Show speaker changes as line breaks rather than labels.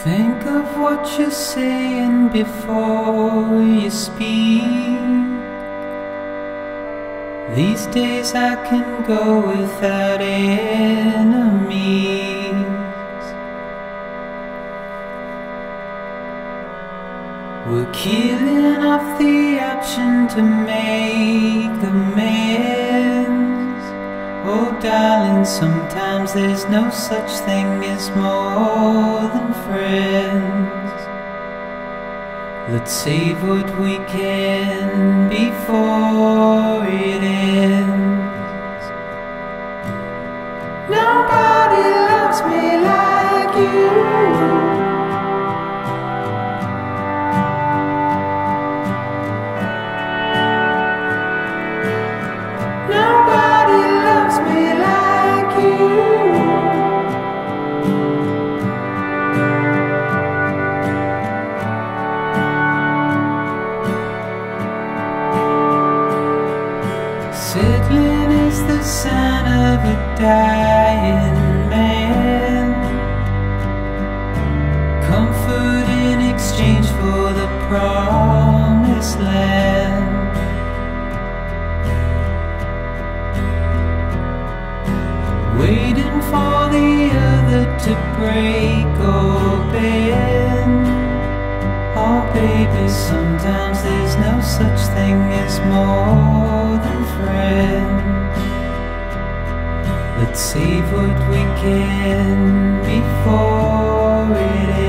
Think of what you're saying before you speak. These days I can go without enemies. We're killing off the option to make amends. Darling, sometimes there's no such thing as more than friends. Let's save what we can before it ends. Nobody Settling is the son of a dying man. Comfort in exchange for the promised land. Waiting for the other to break or bend. Oh, baby, sometimes there's no such thing as more Let's save what we can before it